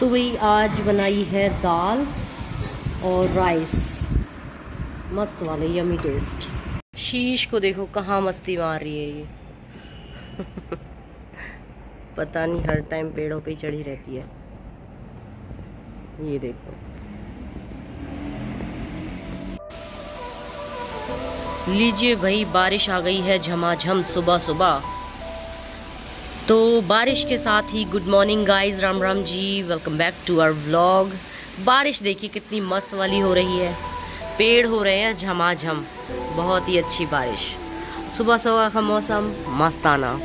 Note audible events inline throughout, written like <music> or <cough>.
तो वही आज बनाई है दाल और राइस। मस्त वाले यमी टेस्ट शीश को देखो, कहाँ मस्ती मार रही है ये। <laughs> पता नहीं, हर टाइम पेड़ों पे चढ़ी रहती है। ये देखो। लीजिए भाई, बारिश आ गई है झमाझम सुबह सुबह। तो बारिश के साथ ही good morning guys Ram Ram ji welcome back to our vlog बारिश देखिए कितनी मस्त वाली हो रही है। पेड़ हो रहे हैं झमाझम। बहुत ही अच्छी बारिश। सुबह सुबह का मौसम, मस्ताना।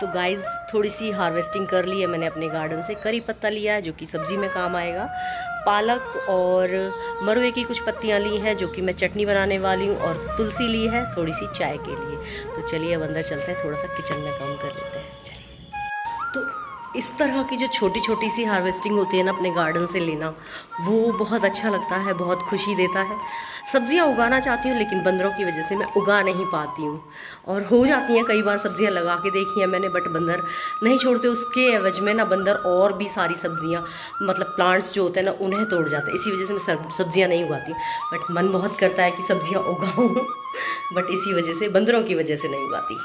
तो गाइस थोड़ी सी हार्वेस्टिंग कर ली है मैंने अपने गार्डन से। करी पत्ता लिया है, जो कि सब्ज़ी में काम आएगा। पालक और मरुए की कुछ पत्तियाँ ली हैं, जो कि मैं चटनी बनाने वाली हूँ, और तुलसी ली है, थोड़ी सी चाय के लिए। तो चलिए अब अंदर चलते हैं, थोड़ा सा किचन में काम कर लेते हैं। इस तरह की जो छोटी छोटी सी हार्वेस्टिंग होती है ना अपने गार्डन से लेना, वो बहुत अच्छा लगता है, बहुत खुशी देता है। सब्ज़ियाँ उगाना चाहती हूँ, लेकिन बंदरों की वजह से मैं उगा नहीं पाती हूँ। और हो जाती हैं कई बार सब्ज़ियाँ लगा के देखी हैं मैंने बट बंदर नहीं छोड़ते, उसके एवज में ना बंदर और भी सारी सब्ज़ियाँ मतलब प्लांट्स जो होते हैं ना, उन्हें तोड़ जाते हैं। इसी वजह से मैं सब्ज़ियाँ नहीं उगाती बट मन बहुत करता है कि सब्ज़ियाँ उगाऊँ बट <laughs> इसी वजह से, बंदरों की वजह से नहीं उगाती।